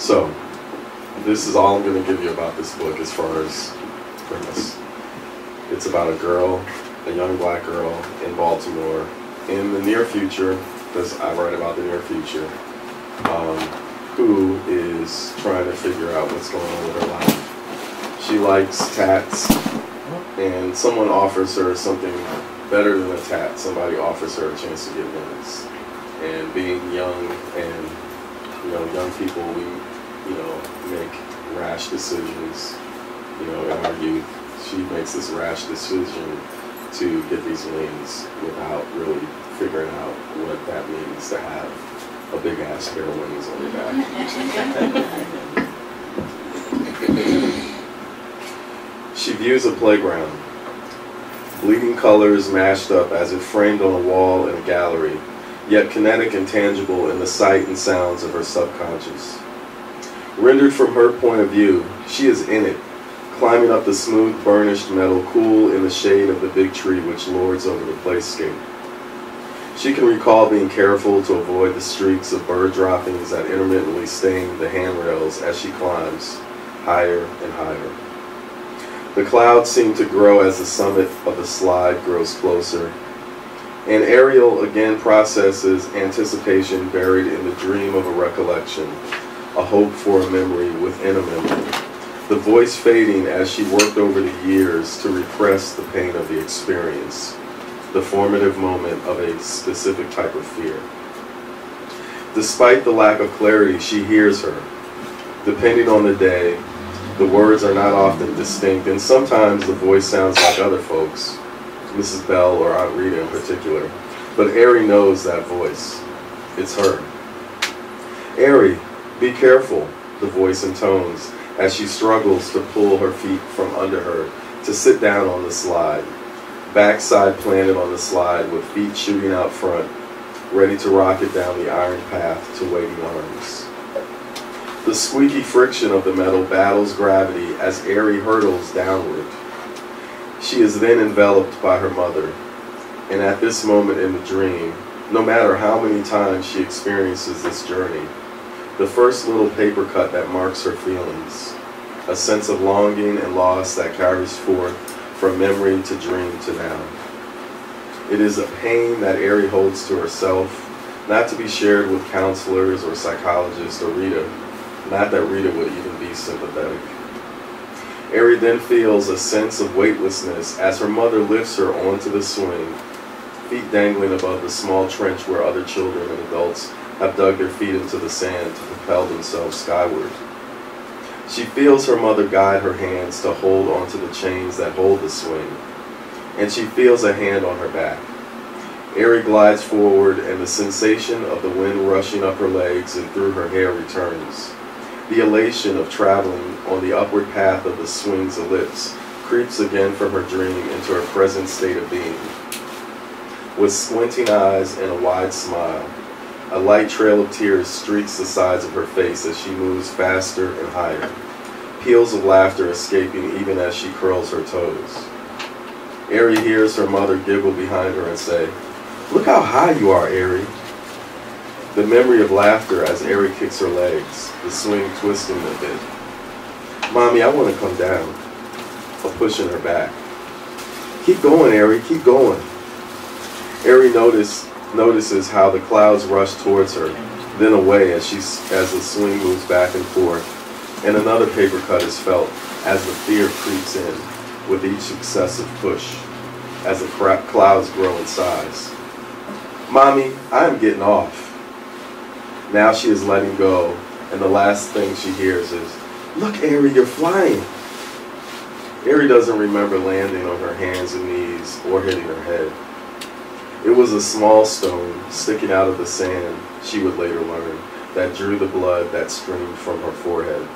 So, this is all I'm going to give you about this book as far as premise. It's about a girl, a young black girl in Baltimore in the near future, because I write about the near future, um, who is trying to figure out what's going on with her life. She likes tats, and someone offers her something better than a tat. Somebody offers her a chance to get wings. And being young and you know, young people, we you know make rash decisions. You know, in our youth, she makes this rash decision to get these wings without really figuring out what that means to have a big ass pair of wings on your back. she views a playground, bleeding colors mashed up as if framed on a wall in a gallery, yet kinetic and tangible in the sight and sounds of her subconscious. Rendered from her point of view, she is in it, climbing up the smooth, burnished metal, cool in the shade of the big tree which lords over the playscape. She can recall being careful to avoid the streaks of bird droppings that intermittently stain the handrails as she climbs higher and higher. The clouds seem to grow as the summit of the slide grows closer, and Ariel again processes anticipation buried in the dream of a recollection, a hope for a memory within a memory the voice fading as she worked over the years to repress the pain of the experience, the formative moment of a specific type of fear. Despite the lack of clarity, she hears her. Depending on the day, the words are not often distinct, and sometimes the voice sounds like other folks, Mrs. Bell or Aunt Rita in particular. But Ari knows that voice. It's her. Ari, be careful, the voice intones as she struggles to pull her feet from under her to sit down on the slide. Backside planted on the slide with feet shooting out front, ready to rocket down the iron path to waiting arms. The squeaky friction of the metal battles gravity as Ari hurtles downward. She is then enveloped by her mother, and at this moment in the dream, no matter how many times she experiences this journey, the first little paper cut that marks her feelings, a sense of longing and loss that carries forth from memory to dream to now. It is a pain that Ari holds to herself, not to be shared with counselors or psychologists or Rita, not that Rita would even be sympathetic. Ari then feels a sense of weightlessness as her mother lifts her onto the swing, feet dangling above the small trench where other children and adults have dug their feet into the sand to propel themselves skyward. She feels her mother guide her hands to hold onto the chains that hold the swing, and she feels a hand on her back. Ari glides forward, and the sensation of the wind rushing up her legs and through her hair returns. The elation of traveling on the upward path of the swing's ellipse creeps again from her dream into her present state of being. With squinting eyes and a wide smile, a light trail of tears streaks the sides of her face as she moves faster and higher, peals of laughter escaping even as she curls her toes. Ari hears her mother giggle behind her and say, Look how high you are, Ari. The memory of laughter as Ari kicks her legs, the swing twisting a bit. Mommy, I want to come down. A pushing her back. Keep going, Ari, keep going. Ari noticed notices how the clouds rush towards her, then away as she as the swing moves back and forth, and another paper cut is felt as the fear creeps in with each successive push, as the clouds grow in size. Mommy, I am getting off. Now she is letting go, and the last thing she hears is, Look, Ari, you're flying. Ari doesn't remember landing on her hands and knees or hitting her head. It was a small stone sticking out of the sand, she would later learn, that drew the blood that streamed from her forehead.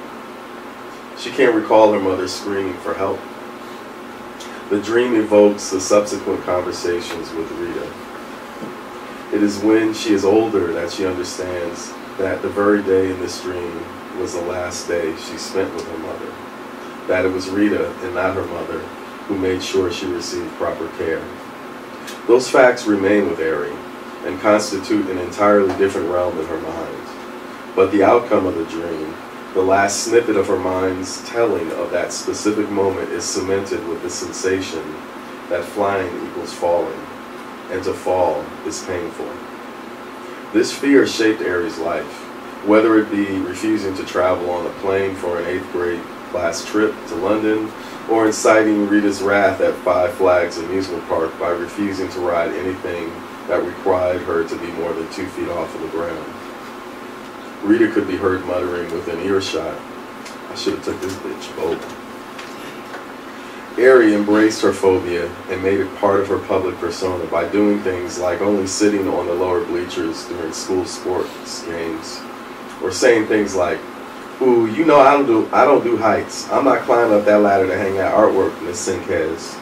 She can't recall her mother screaming for help. The dream evokes the subsequent conversations with Rita. It is when she is older that she understands that the very day in this dream was the last day she spent with her mother. That it was Rita and not her mother who made sure she received proper care. Those facts remain with Ari and constitute an entirely different realm in her mind. But the outcome of the dream, The last snippet of her mind's telling of that specific moment is cemented with the sensation that flying equals falling, and to fall is painful. This fear shaped Ari's life, whether it be refusing to travel on a plane for an eighth grade class trip to London, or inciting Rita's wrath at Five Flags amusement park by refusing to ride anything that required her to be more than two feet off of the ground. Rita could be heard muttering within earshot, I should have took this bitch boat. Ari embraced her phobia and made it part of her public persona by doing things like only sitting on the lower bleachers during school sports games, or saying things like, "Ooh, you know I don't do I don't do heights. I'm not climbing up that ladder to hang out artwork Miss Sink has."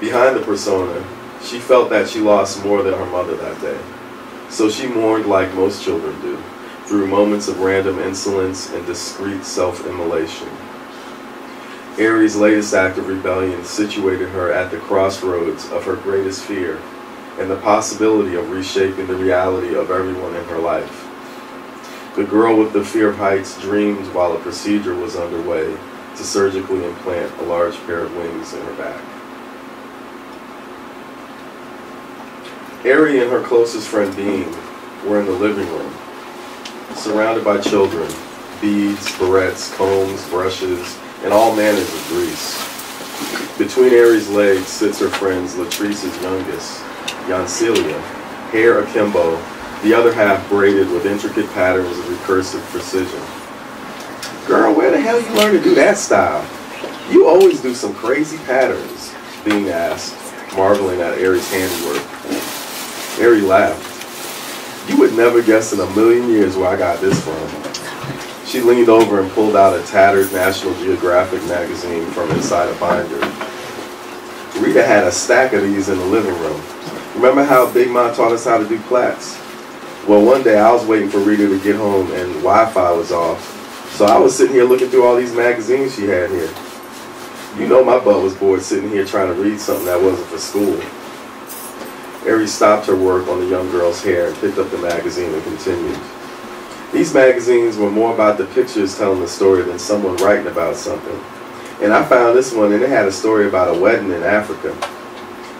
Behind the persona, she felt that she lost more than her mother that day. So she mourned like most children do, through moments of random insolence and discreet self-immolation. Ari's latest act of rebellion situated her at the crossroads of her greatest fear and the possibility of reshaping the reality of everyone in her life. The girl with the fear of heights dreamed while a procedure was underway to surgically implant a large pair of wings in her back. Ari and her closest friend Bean were in the living room, surrounded by children, beads, barrettes, combs, brushes, and all manners of grease. Between Ari's legs sits her friends Latrice's youngest, Yancelia, hair akimbo, the other half braided with intricate patterns of recursive precision. Girl, where the hell you learn to do that style? You always do some crazy patterns, Bean asked, marveling at Ari's handiwork. Ari laughed. You would never guess in a million years where I got this from. She leaned over and pulled out a tattered National Geographic magazine from inside a binder. Rita had a stack of these in the living room. Remember how Big Mom taught us how to do plaits? Well, one day I was waiting for Rita to get home and Wi-Fi was off. So I was sitting here looking through all these magazines she had here. You know my butt was bored sitting here trying to read something that wasn't for school. Ari stopped her work on the young girl's hair and picked up the magazine and continued. These magazines were more about the pictures telling the story than someone writing about something. And I found this one and it had a story about a wedding in Africa.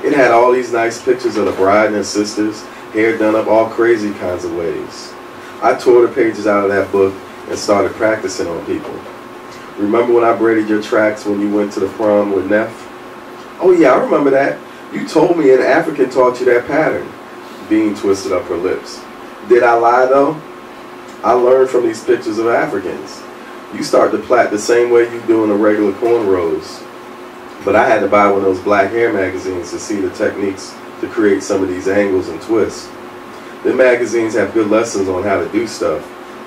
It had all these nice pictures of the bride and sisters, hair done up all crazy kinds of ways. I tore the pages out of that book and started practicing on people. Remember when I braided your tracks when you went to the prom with Neff? Oh yeah, I remember that. You told me an African taught you that pattern. Bean twisted up her lips. Did I lie though? I learned from these pictures of Africans. You start to plait the same way you do in a regular cornrows. But I had to buy one of those black hair magazines to see the techniques to create some of these angles and twists. The magazines have good lessons on how to do stuff,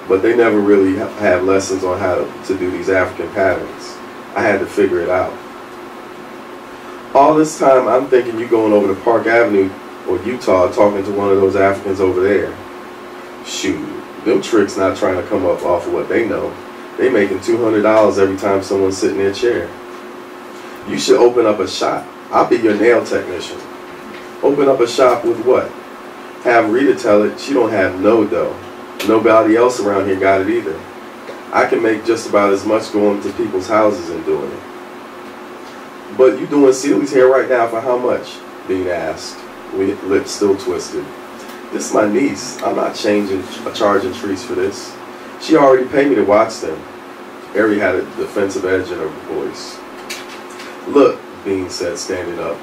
but they never really have lessons on how to, do these African patterns. I had to figure it out. All this time, I'm thinking you going over to Park Avenue or Eutaw talking to one of those Africans over there. Shoot, them tricks not trying to come up off of what they know. They making $200 every time someone's sitting in their chair. You should open up a shop. I'll be your nail technician. Open up a shop with what? Have Rita tell it she don't have no dough. Nobody else around here got it either. I can make just about as much going to people's houses and doing it. But you doing Celie's hair right now for how much? Bean asked, with lips still twisted. This is my niece. I'm not changing, uh, charging trees for this. She already paid me to watch them. Ari had a defensive edge in her voice. Look, Bean said, standing up.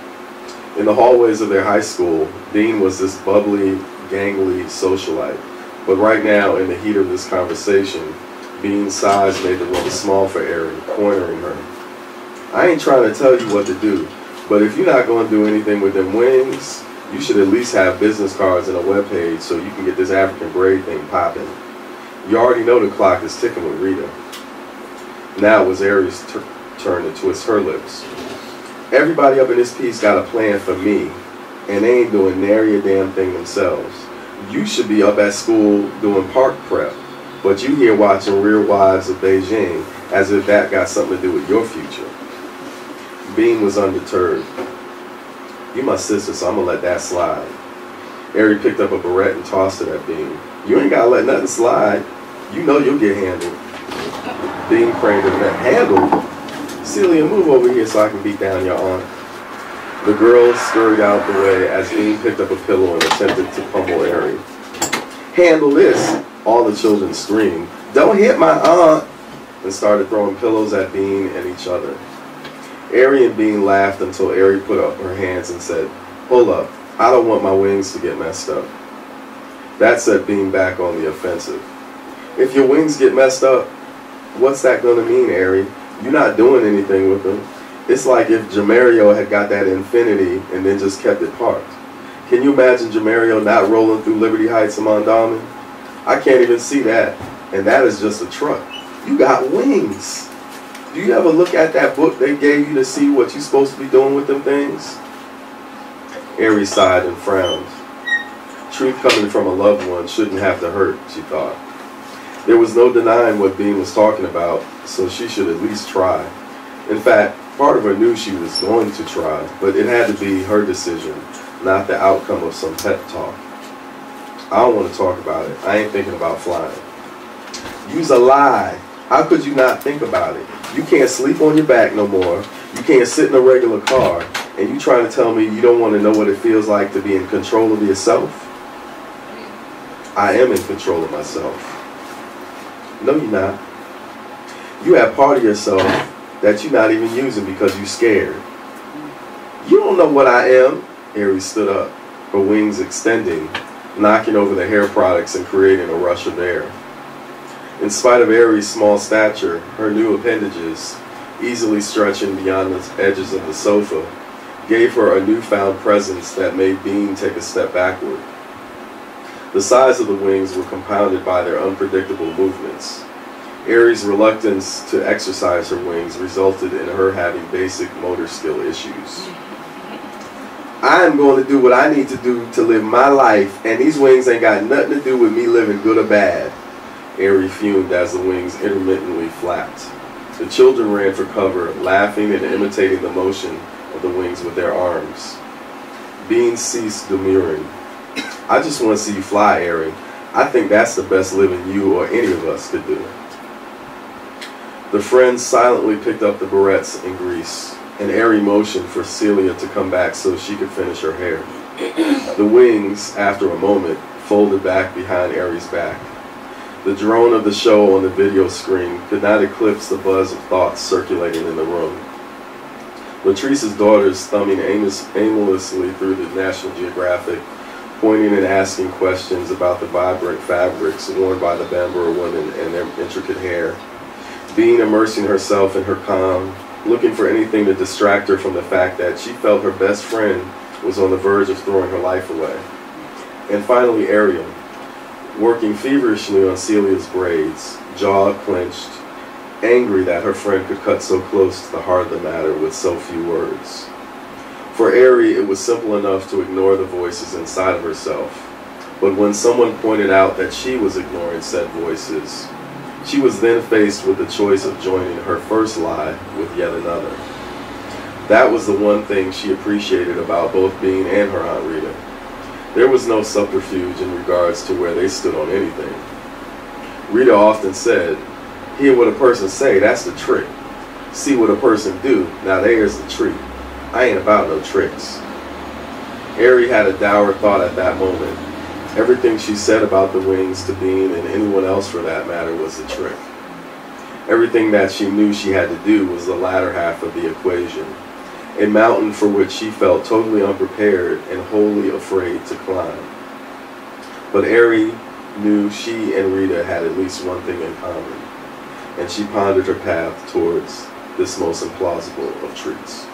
In the hallways of their high school, Bean was this bubbly, gangly socialite. But right now, in the heat of this conversation, Bean's size made the room small for Ari, cornering her. I ain't trying to tell you what to do, but if you're not going to do anything with them wings, you should at least have business cards and a web page so you can get this African braid thing popping. You already know the clock is ticking with Rita. Now it was Ari's turn to twist her lips. Everybody up in this piece got a plan for me, and they ain't doing nary a damn thing themselves. You should be up at school doing park prep, but you here watching Real Wives of Beijing as if that got something to do with your future. Bean was undeterred. You my sister, so I'm gonna let that slide. Ari picked up a barrette and tossed it at Bean. You ain't gotta let nothing slide. You know you'll get handled. Bean craned her neck. Handled? Celia, move over here so I can beat down your aunt. The girl scurried out the way as Bean picked up a pillow and attempted to pummel Ari. Handle this! All the children screamed. Don't hit my aunt! And started throwing pillows at Bean and each other. Ari and Bean laughed until Ari put up her hands and said, Hold up, I don't want my wings to get messed up. That set Bean back on the offensive. If your wings get messed up, what's that going to mean, Ari? You're not doing anything with them. It's like if Jamario had got that Infiniti and then just kept it parked. Can you imagine Jamario not rolling through Liberty Heights and Mondawmin? I can't even see that. And that is just a truck. You got wings. Do you ever look at that book they gave you to see what you're supposed to be doing with them things? Ari sighed and frowned. Truth coming from a loved one shouldn't have to hurt, she thought. There was no denying what Bean was talking about, so she should at least try. In fact, part of her knew she was going to try, but it had to be her decision, not the outcome of some pep talk. I don't want to talk about it. I ain't thinking about flying. Use a lie. How could you not think about it? You can't sleep on your back no more. You can't sit in a regular car. And you trying to tell me you don't want to know what it feels like to be in control of yourself? I am in control of myself. No, you're not. You have part of yourself that you're not even using because you're scared. You don't know what I am. Ari stood up, her wings extending, knocking over the hair products and creating a rush of air. In spite of Ari's small stature, her new appendages, easily stretching beyond the edges of the sofa, gave her a newfound presence that made Bean take a step backward. The size of the wings were compounded by their unpredictable movements. Ari's reluctance to exercise her wings resulted in her having basic motor skill issues. I'm going to do what I need to do to live my life, and these wings ain't got nothing to do with me living good or bad. Ari fumed as the wings intermittently flapped. The children ran for cover, laughing and imitating the motion of the wings with their arms. Bean ceased demurring. I just want to see you fly, Ari. I think that's the best living you or any of us could do. The friends silently picked up the barrettes and grease, and Ari motioned for Celia to come back so she could finish her hair. The wings, after a moment, folded back behind Ari's back. The drone of the show on the video screen could not eclipse the buzz of thoughts circulating in the room. Latrice's daughters thumbing aimless, aimlessly through the National Geographic pointing and asking questions about the vibrant fabrics worn by the Bambara women and their intricate hair. Bean immersing herself in her calm, looking for anything to distract her from the fact that she felt her best friend was on the verge of throwing her life away. And finally, Ariel, working feverishly on Celia's braids, jaw clenched, angry that her friend could cut so close to the heart of the matter with so few words. For Ari, it was simple enough to ignore the voices inside of herself. But when someone pointed out that she was ignoring said voices, she was then faced with the choice of joining her first lie with yet another. That was the one thing she appreciated about both Bean and her Aunt Rita. There was no subterfuge in regards to where they stood on anything. Rita often said, hear what a person say, that's the trick. See what a person do, now there's the treat. I ain't about no tricks. Ari had a dour thought at that moment. Everything she said about the wings to Bean and anyone else for that matter was a trick. Everything that she knew she had to do was the latter half of the equation. A mountain for which she felt totally unprepared and wholly afraid to climb. But Ari knew she and Rita had at least one thing in common, and she pondered her path towards this most implausible of treats.